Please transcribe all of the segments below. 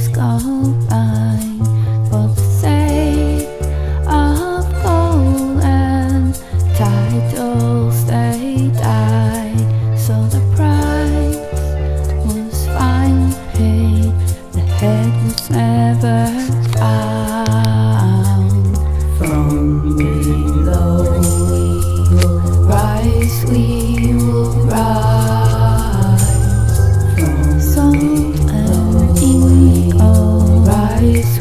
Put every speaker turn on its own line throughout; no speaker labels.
days go by for the sake of gold and titles they died so the price was finally paid the head was never found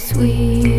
sweet.